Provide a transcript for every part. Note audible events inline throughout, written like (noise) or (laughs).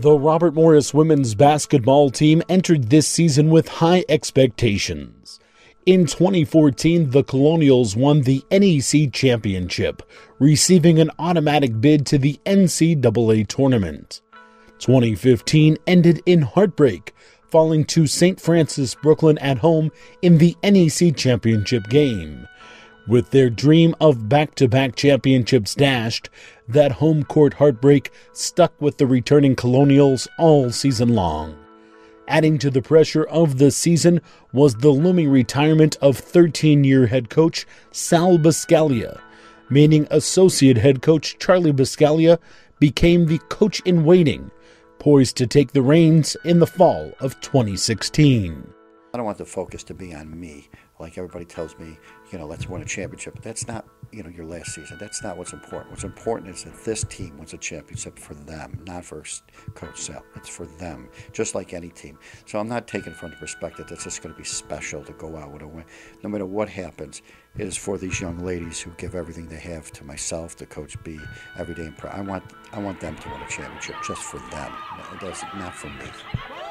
The Robert Morris women's basketball team entered this season with high expectations. In 2014, the Colonials won the NEC Championship, receiving an automatic bid to the NCAA tournament. 2015 ended in heartbreak, falling to St. Francis Brooklyn at home in the NEC Championship game. With their dream of back to back championships dashed, that home court heartbreak stuck with the returning Colonials all season long. Adding to the pressure of the season was the looming retirement of 13 year head coach Sal Buscaglia, meaning associate head coach Charlie Buscaglia became the coach in waiting, poised to take the reins in the fall of 2016. I don't want the focus to be on me. Like everybody tells me, you know, let's win a championship. But that's not, you know, your last season. That's not what's important. What's important is that this team wins a championship for them, not for Coach Sal. It's for them, just like any team. So I'm not taking from the perspective that's just going to be special to go out with a win. No matter what happens, it is for these young ladies who give everything they have to myself, to Coach B, every day. I want, I want them to win a championship just for them. It does not for me.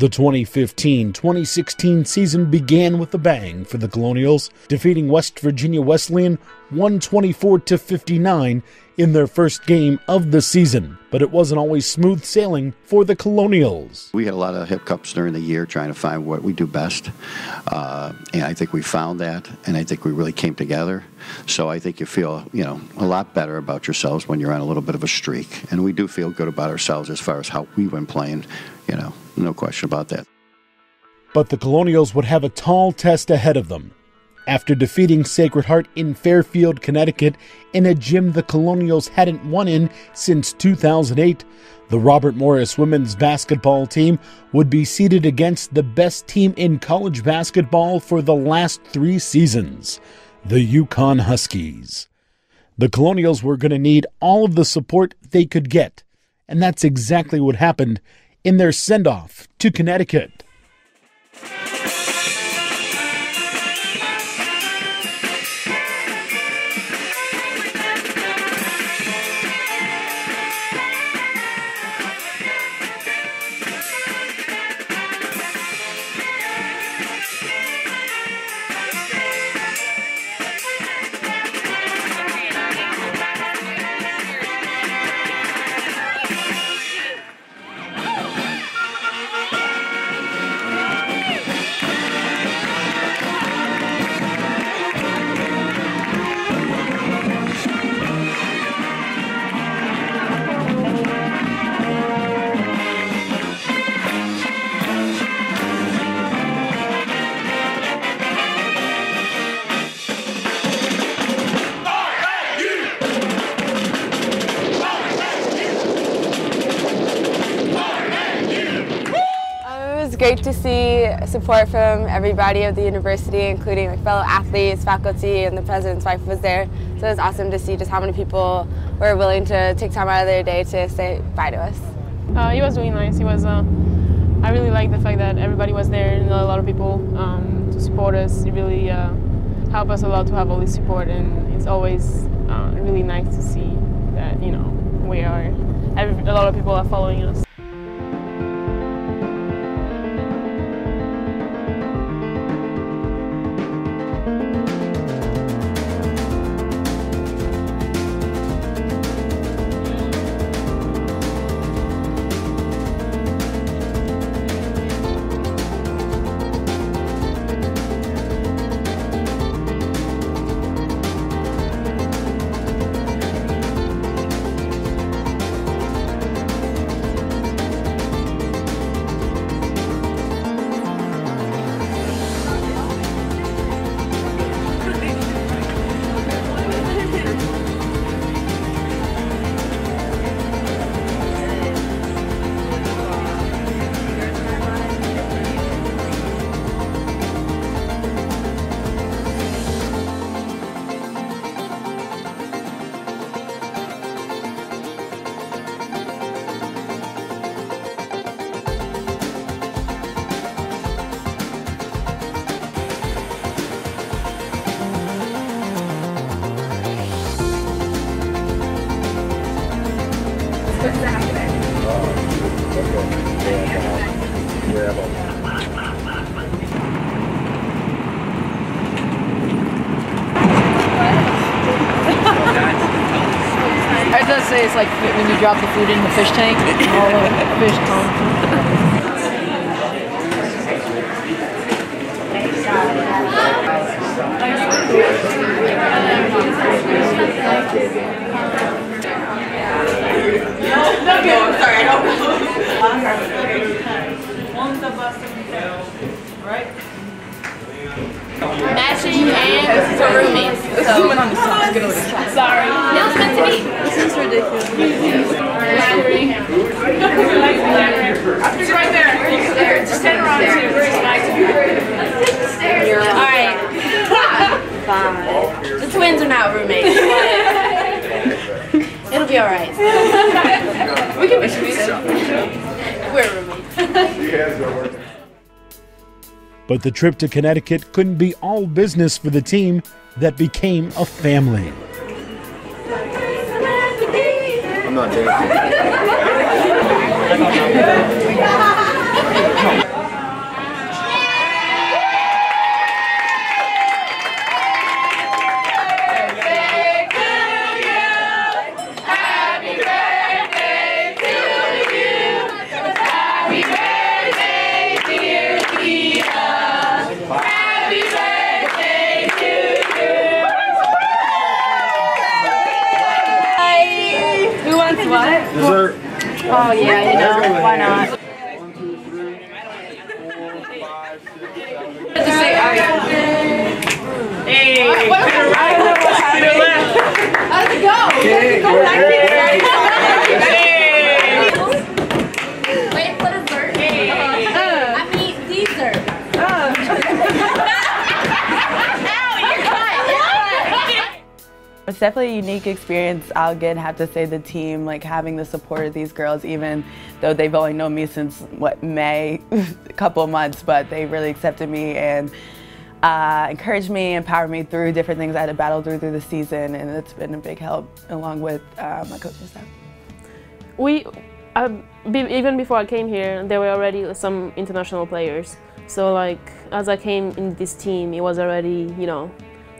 The 2015 2016 season began with a bang for the Colonials, defeating West Virginia Wesleyan 124 59 in their first game of the season. But it wasn't always smooth sailing for the Colonials. We had a lot of hiccups during the year trying to find what we do best. Uh, and I think we found that, and I think we really came together. So I think you feel, you know, a lot better about yourselves when you're on a little bit of a streak. And we do feel good about ourselves as far as how we've been playing, you know, no question about that. But the Colonials would have a tall test ahead of them. After defeating Sacred Heart in Fairfield, Connecticut, in a gym the Colonials hadn't won in since 2008, the Robert Morris women's basketball team would be seeded against the best team in college basketball for the last three seasons the UConn Huskies. The Colonials were going to need all of the support they could get, and that's exactly what happened in their send off to Connecticut. Great to see support from everybody of the university, including like fellow athletes, faculty, and the president's wife was there. So it was awesome to see just how many people were willing to take time out of their day to say bye to us. Uh, it was really nice. It was. Uh, I really liked the fact that everybody was there and a lot of people um, to support us. It really uh, helped us a lot to have all this support, and it's always uh, really nice to see that you know we are. a lot of people are following us. And we have does say it's like when you drop the food in the fish tank, (laughs) all the fish come. (laughs) Matching and for roommates. So. Sorry. No, it's meant to be. This is ridiculous. right there. Just stand around too. All right. Fine. The twins are not roommates. It'll be all right. we can be roommates. We're roommates. But the trip to Connecticut couldn't be all business for the team that became a family. I'm not dancing. (laughs) It's definitely a unique experience. I'll again have to say the team, like having the support of these girls, even though they've only known me since what May, a (laughs) couple of months, but they really accepted me and uh, encouraged me, empowered me through different things I had to battle through through the season, and it's been a big help along with uh, my coaching staff. We, uh, be, even before I came here, there were already some international players. So like, as I came in this team, it was already, you know,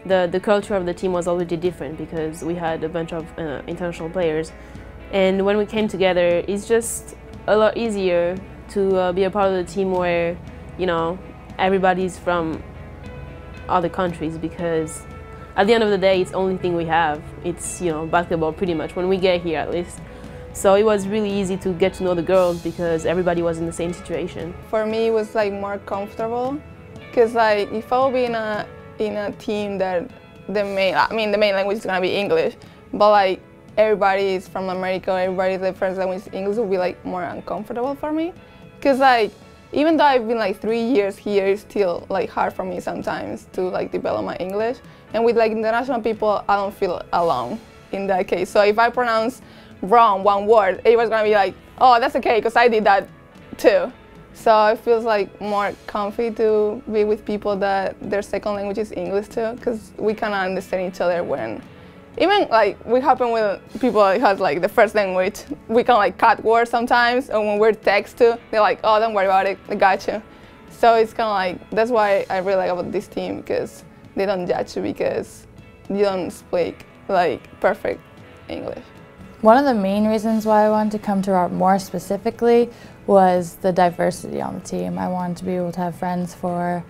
the, the culture of the team was already different because we had a bunch of uh, international players. And when we came together, it's just a lot easier to uh, be a part of the team where, you know, everybody's from other countries because at the end of the day, it's the only thing we have. It's, you know, basketball pretty much, when we get here at least. So it was really easy to get to know the girls because everybody was in the same situation. For me, it was like more comfortable, cause like if I will be in a in a team that the main, I mean the main language is gonna be English, but like everybody is from America, everybody's the first language is English will be like more uncomfortable for me, cause like even though I've been like three years here, it's still like hard for me sometimes to like develop my English. And with like international people, I don't feel alone in that case. So if I pronounce wrong one word, everyone's gonna be like, oh, that's okay, because I did that too. So it feels like more comfy to be with people that their second language is English too, because we kind of understand each other when, even like we happen with people that has like the first language, we can like cut words sometimes, and when we're text too, they're like, oh, don't worry about it, I got you. So it's kind of like that's why I really like about this team because they don't judge you because you don't speak like perfect English. One of the main reasons why I wanted to come to Art more specifically was the diversity on the team. I wanted to be able to have friends for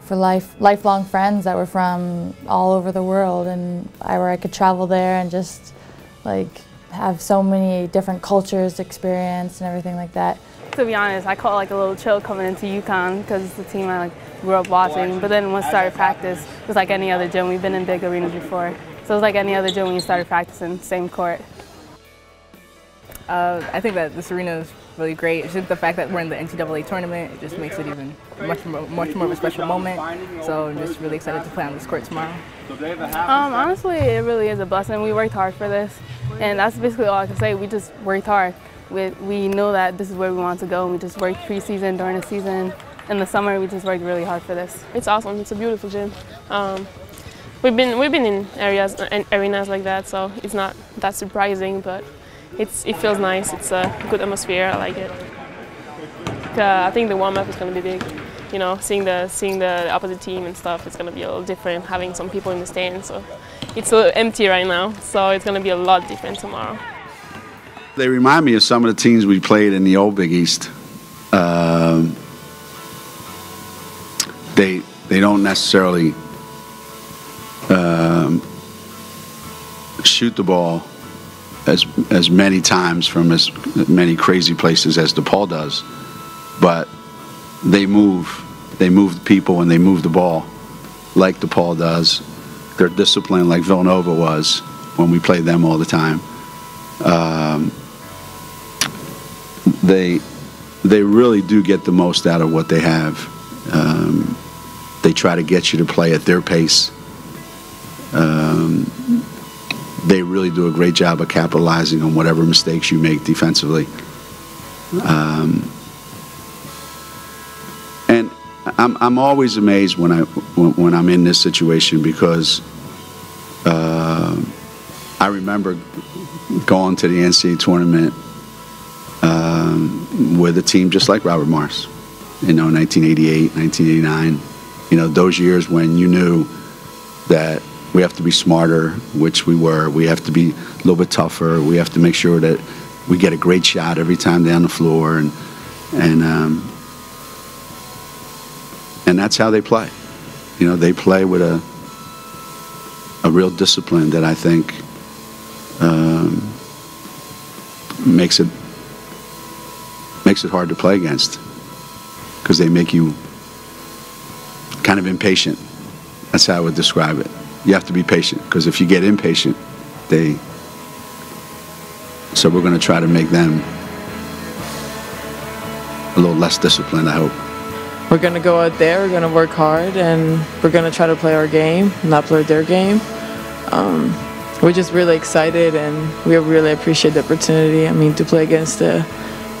for life lifelong friends that were from all over the world and I, where I could travel there and just like have so many different cultures experience and everything like that. To be honest, I caught like a little chill coming into UConn because it's the team I like grew up watching. But then once I started practice, it was like any other gym. We've been in big arenas before, so it was like any other gym when you started practicing, same court. Uh, I think that this arena is really great. It's just the fact that we're in the NCAA tournament. It just makes it even much more, much more of a special moment. So I'm just really excited to play on this court tomorrow. Um, honestly, it really is a blessing. We worked hard for this, and that's basically all I can say. We just worked hard. We, we know that this is where we want to go, and we just worked preseason, during the season. In the summer, we just worked really hard for this. It's awesome. It's a beautiful gym. Um, we've been we've been in areas and arenas like that, so it's not that surprising. But it's it feels nice. It's a good atmosphere. I like it. Uh, I think the warm up is going to be big. You know, seeing the seeing the opposite team and stuff, it's going to be a little different. Having some people in the stands, so it's a little empty right now. So it's going to be a lot different tomorrow. They remind me of some of the teams we played in the old Big East. Um, they they don't necessarily um, shoot the ball as as many times from as many crazy places as DePaul does, but they move they move people and they move the ball like DePaul does. They're disciplined like Villanova was when we played them all the time. Um, they they really do get the most out of what they have. Um, they try to get you to play at their pace. Um, they really do a great job of capitalizing on whatever mistakes you make defensively. Um, and I'm, I'm always amazed when I when, when I'm in this situation because uh, I remember going to the NCAA tournament um, with a team just like Robert Morris, you know, 1988, 1989. You know, those years when you knew that we have to be smarter, which we were. We have to be a little bit tougher. We have to make sure that we get a great shot every time down the floor, and and um, and that's how they play. You know, they play with a a real discipline that I think um, makes it makes it hard to play against because they make you kind of impatient. That's how I would describe it. You have to be patient because if you get impatient, they. So we're going to try to make them a little less disciplined, I hope. We're going to go out there, we're going to work hard, and we're going to try to play our game, not play their game. Um, we're just really excited, and we really appreciate the opportunity. I mean, to play against the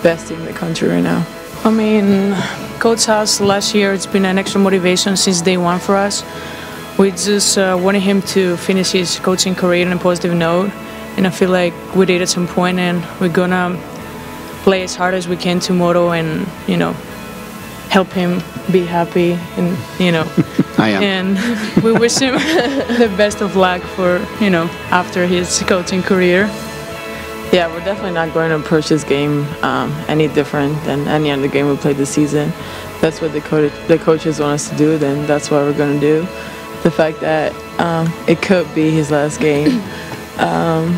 best team in the country right now. I mean, Coach House last year, it's been an extra motivation since day one for us. We just uh, wanted him to finish his coaching career on a positive note, and I feel like we did at some point, and we're gonna play as hard as we can tomorrow, and you know, help him be happy, and you know, (laughs) I am. and we wish him (laughs) the best of luck for you know after his coaching career. Yeah, we're definitely not going to approach this game um, any different than any other game we played this season. That's what the, co- the coaches want us to do, then that's what we're going to do. The fact that um, it could be his last game (laughs) um,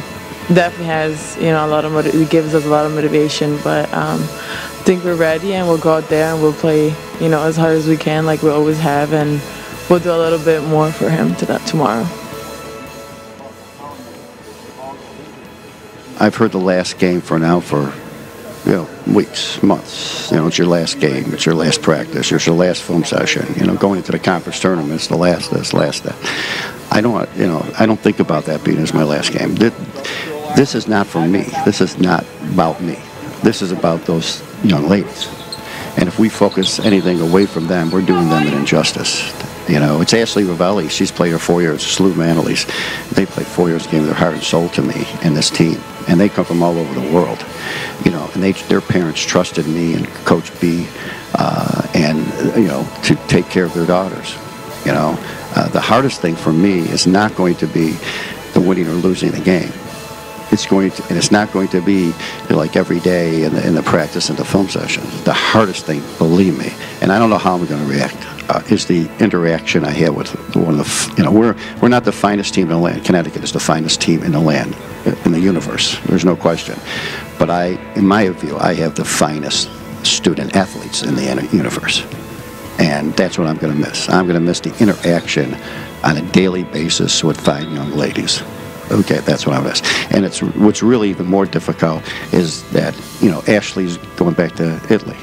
definitely has, you know, a lot of motiv- it gives us a lot of motivation. But um, I think we're ready, and we'll go out there and we'll play, you know, as hard as we can, like we always have, and we'll do a little bit more for him to that tomorrow. I've heard the last game for now for you know weeks, months. You know, it's your last game, it's your last practice, it's your last film session. You know, going into the conference tournament, it's the last this, last that. I don't, you know, I don't think about that being as my last game. This, this is not for me. This is not about me. This is about those young ladies. And if we focus anything away from them, we're doing them an injustice. You know, it's Ashley Ravelli. She's played her four years. Slew Manleys. They played four years, gave their heart and soul to me and this team. And they come from all over the world. You know, and they, their parents trusted me and Coach B, uh, and you know, to take care of their daughters. You know, uh, the hardest thing for me is not going to be the winning or losing the game. It's going to, and it's not going to be like every day in the, in the practice and the film sessions. The hardest thing, believe me, and I don't know how I'm going to react, uh, is the interaction I have with one of the, you know, we're we're not the finest team in the land. Connecticut is the finest team in the land, uh, in the universe. There's no question. But I, in my view, I have the finest student athletes in the universe. And that's what I'm going to miss. I'm going to miss the interaction on a daily basis with fine young ladies. Okay, that's what I miss. And it's what's really even more difficult is that you know Ashley's going back to Italy,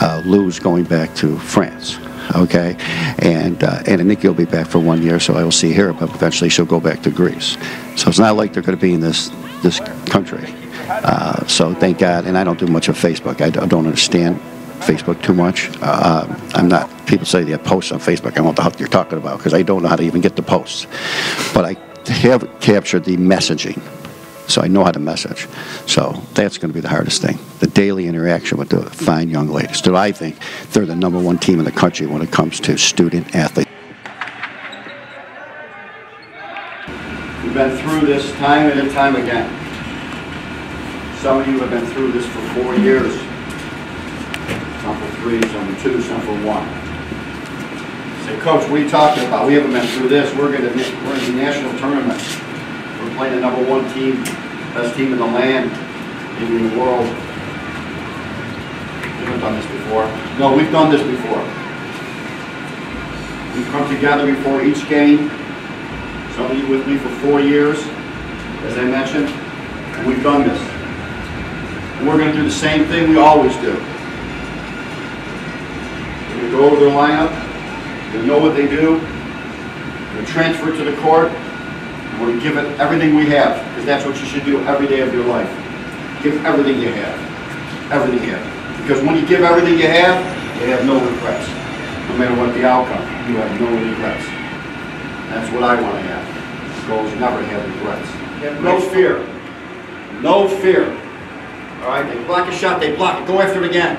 uh, Lou's going back to France. Okay, and uh, and Nikki will be back for one year, so I will see her, but eventually she'll go back to Greece. So it's not like they're going to be in this this country. Uh, so thank God, and I don't do much of Facebook. I don't understand Facebook too much. Uh, I'm not. People say they have posts on Facebook. I don't know what the heck you're talking about because I don't know how to even get the posts. But I have captured the messaging So I know how to message. So that's going to be the hardest thing. The daily interaction with the fine young ladies. So I think they're the number one team in the country when it comes to student athletes. We've been through this time and time again. Some of you have been through this for four years. Some for three, some for two, some for one. Say, Coach, what are you talking about? We haven't been through this. We're going to we're in the national tournament. Playing the number one team, best team in the land, maybe in the world. We haven't done this before. No, we've done this before. We've come together before each game. Some of you with me for four years, as I mentioned, and we've done this. And we're going to do the same thing we always do. We're going to go over their lineup, to know what they do, we're transfer to the court, we're to give it everything we have, because that's what you should do every day of your life. Give everything you have. Everything you have. Because when you give everything you have, you have no regrets. No matter what the outcome, you have no regrets. That's what I want to have. Goals never have regrets. No fear. No fear. All right, they block a shot, they block it. Go after it again.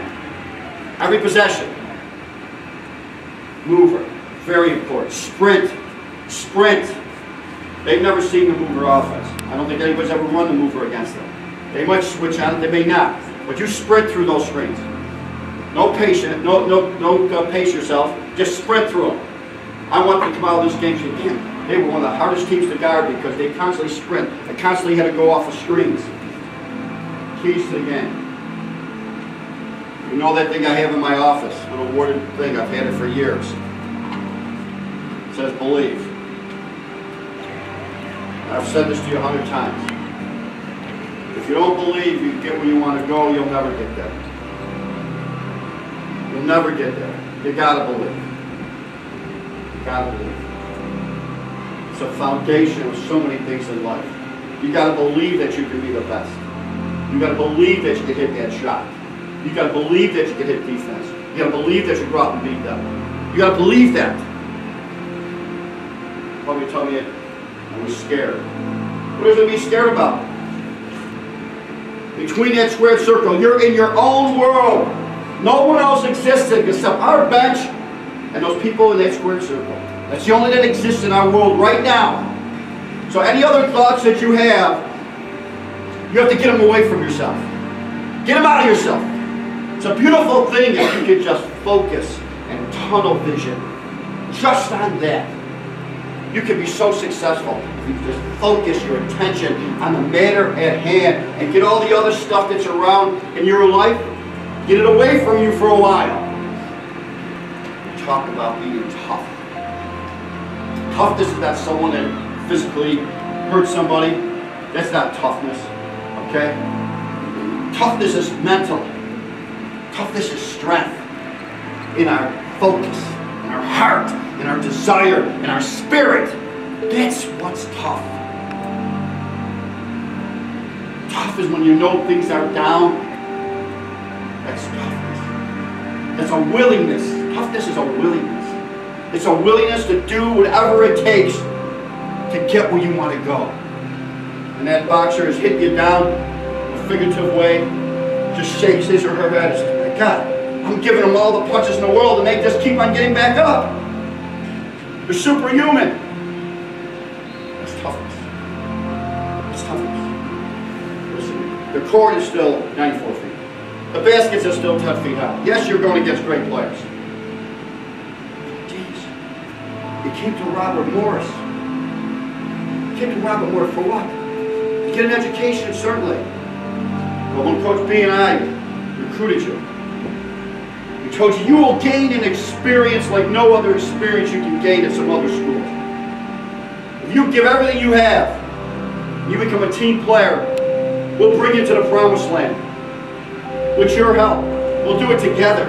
Every possession. Mover. Very important. Sprint. Sprint. They've never seen the mover offense. I don't think anybody's ever run the mover against them. They might switch on they may not. But you sprint through those screens. No patience, no, no, no uh, pace yourself. Just sprint through them. I want them to come out of this game damn, they were one of the hardest teams to guard because they constantly sprint. They constantly had to go off of screens. Keys to the game. You know that thing I have in my office, an awarded thing, I've had it for years. It says believe. I've said this to you a hundred times. If you don't believe you get where you want to go, you'll never get there. You'll never get there. You gotta believe. You gotta believe. It's a foundation of so many things in life. You gotta believe that you can be the best. You gotta believe that you can hit that shot. You gotta believe that you can hit defense. You gotta believe that you go out and beat them. You gotta believe that. Probably tell me I was scared. What is it be scared about? Between that squared circle, you're in your own world. No one else existed except our bench and those people in that squared circle. That's the only that exists in our world right now. So any other thoughts that you have, you have to get them away from yourself. Get them out of yourself. It's a beautiful thing if you can just focus and tunnel vision just on that. You can be so successful if you just focus your attention on the matter at hand and get all the other stuff that's around in your life, get it away from you for a while. Talk about being tough. Toughness is not someone that physically hurts somebody. That's not toughness. Okay? Toughness is mental. Toughness is strength in our focus, in our heart, in our desire, and our spirit. That's what's tough. Tough is when you know things are down. That's toughness. That's a willingness. Toughness is a willingness. It's a willingness to do whatever it takes to get where you want to go. And that boxer is hitting you down in a figurative way, just shakes his or her head and says, my God, I'm giving them all the punches in the world and they just keep on getting back up. They're superhuman. That's toughness. That's toughness. Listen, the court is still 94 feet. The baskets are still 10 feet high. Yes, you're going against great players. Jeez. You came to Robert Morris. You came to Robert Morris for what? To get an education, certainly. But when Coach B and I recruited you, told you you will gain an experience like no other experience you can gain at some other schools. If you give everything you have, you become a team player, we'll bring you to the promised land. With your help. We'll do it together.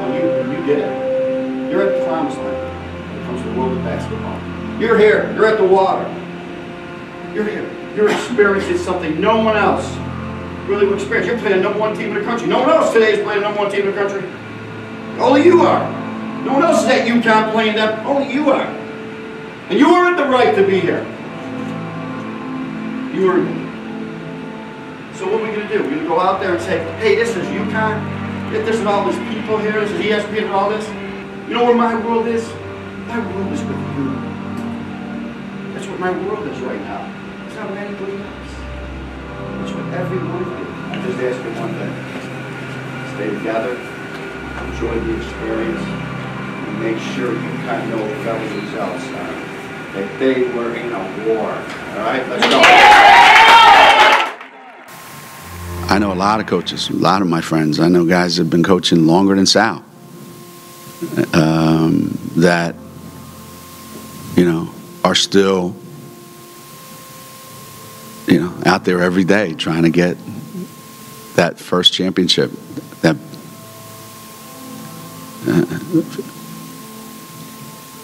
Oh, you, you did it. You're at the promised land it comes to the world of basketball. You're here. You're at the water. You're here. You're experiencing something no one else really will experience. You're playing number one team in the country. No one else today is playing number one team in the country. Only you are. No one else is at UConn playing them. Only you are. And you earned the right to be here. You earned it. So what are we going to do? We're going to go out there and say, hey, this is UConn. This is all these people here. This is ESPN and all this. You know where my world is? My world is with you. That's what my world is right now. It's not with anybody else. It's with every one of you. I just ask you one thing. Stay together. Enjoy the experience. And make sure you kind of know what the results are. That they were in a war. All right? Let's go. I know a lot of coaches, a lot of my friends. I know guys that have been coaching longer than Sal. Um, that, you know, are still, out there every day trying to get that first championship. That uh,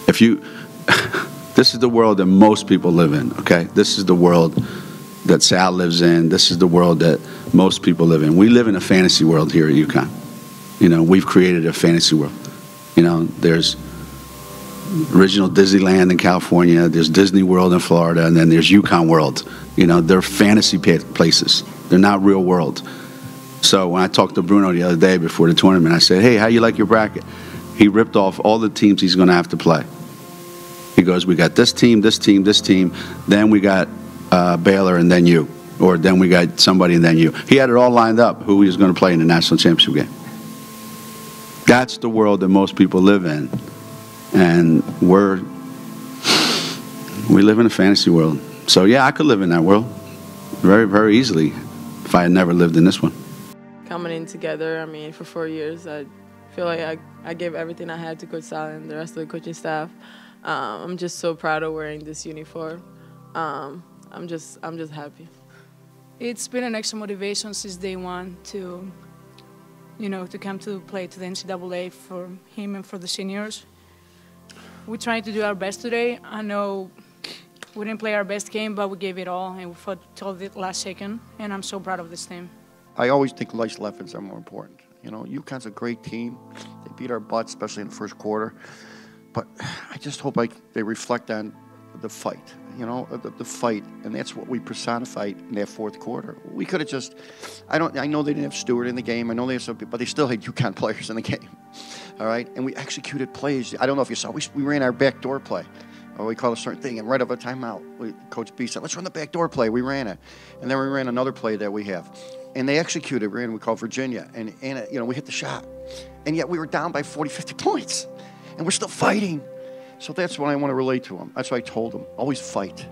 if you, (laughs) this is the world that most people live in. Okay, this is the world that Sal lives in. This is the world that most people live in. We live in a fantasy world here at UConn. You know, we've created a fantasy world. You know, there's original Disneyland in California, there's Disney World in Florida, and then there's UConn World. You know, they're fantasy places. They're not real world. So when I talked to Bruno the other day before the tournament, I said, "Hey, how you like your bracket?" He ripped off all the teams he's going to have to play. He goes, "We got this team, this team, this team. Then we got uh, Baylor, and then you, or then we got somebody, and then you." He had it all lined up who he was going to play in the national championship game. That's the world that most people live in, and we're we live in a fantasy world. So yeah, I could live in that world very, very easily if I had never lived in this one. Coming in together, I mean, for four years, I feel like I, I gave everything I had to Coach Sal and the rest of the coaching staff. Um, I'm just so proud of wearing this uniform. Um, I'm just I'm just happy. It's been an extra motivation since day one to, you know, to come to play to the NCAA for him and for the seniors. We're trying to do our best today. I know we didn't play our best game, but we gave it all, and we fought till the last second. And I'm so proud of this team. I always think life's lessons are more important. You know, UConn's a great team. They beat our butts, especially in the first quarter. But I just hope I, they reflect on the fight, you know, the, the, fight, and that's what we personified in that fourth quarter. We could have just, I don't, I know they didn't have Stewart in the game. I know they have some, but they still had UConn players in the (laughs) game. All right, and we executed plays. I don't know if you saw, we, we ran our backdoor play. Or we call a certain thing, and right over timeout, we, Coach B said, "Let's run the backdoor play." We ran it, and then we ran another play that we have, and they executed. We ran, we call Virginia, and and uh, you know we hit the shot, and yet we were down by 40, 50 points, and we're still fighting. So that's what I want to relate to them. That's what I told them. Always fight.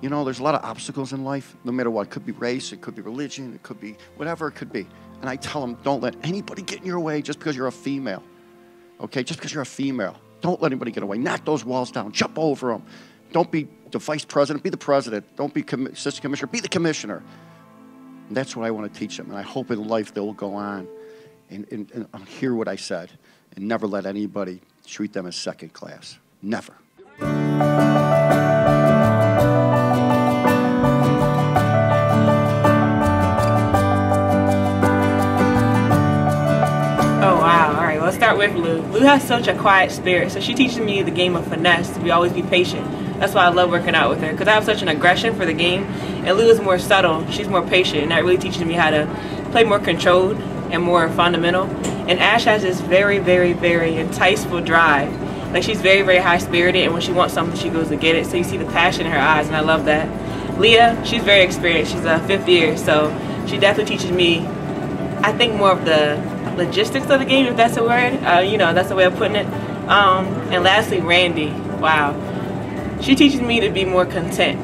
You know, there's a lot of obstacles in life, no matter what. It could be race, it could be religion, it could be whatever it could be. And I tell them, don't let anybody get in your way just because you're a female. Okay, just because you're a female. Don't let anybody get away. Knock those walls down. Jump over them. Don't be the vice president. Be the president. Don't be com- assistant commissioner. Be the commissioner. And that's what I want to teach them. And I hope in life they will go on and, and, and uh, hear what I said and never let anybody treat them as second class. Never. Lou. Has such a quiet spirit, so she teaches me the game of finesse to be always be patient. That's why I love working out with her, because I have such an aggression for the game, and Lou is more subtle. She's more patient, and that really teaches me how to play more controlled and more fundamental. And Ash has this very, very, very enticeful drive. Like she's very, very high spirited, and when she wants something, she goes to get it. So you see the passion in her eyes, and I love that. Leah, she's very experienced. She's a fifth year, so she definitely teaches me. I think more of the logistics of the game, if that's a word. Uh, you know, that's the way of putting it. Um, and lastly, Randy. Wow, she teaches me to be more content,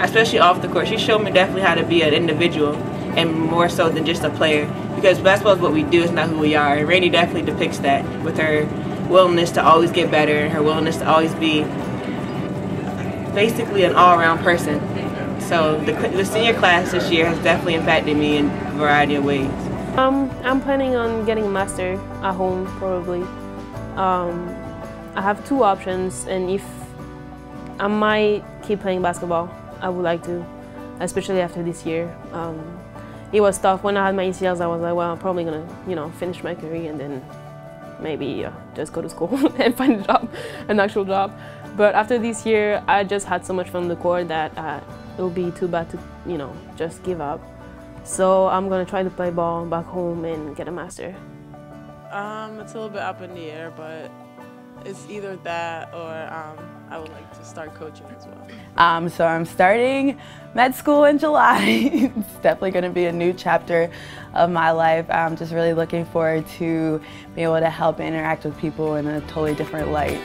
especially off the court. She showed me definitely how to be an individual and more so than just a player. Because basketball is what we do, it's not who we are. And Randy definitely depicts that with her willingness to always get better and her willingness to always be basically an all-around person. So the, the senior class this year has definitely impacted me in a variety of ways. Um, I'm planning on getting a master at home probably. Um, I have two options, and if I might keep playing basketball, I would like to, especially after this year. Um, it was tough when I had my ACLs. I was like, well, I'm probably gonna, you know, finish my career and then maybe uh, just go to school (laughs) and find a job, an actual job. But after this year, I just had so much fun on the court that uh, it would be too bad to, you know, just give up. So I'm gonna try to play ball back home and get a master. Um, it's a little bit up in the air, but it's either that or um, I would like to start coaching as well. Um, so I'm starting med school in July. (laughs) it's definitely going to be a new chapter of my life. I'm just really looking forward to being able to help interact with people in a totally different light.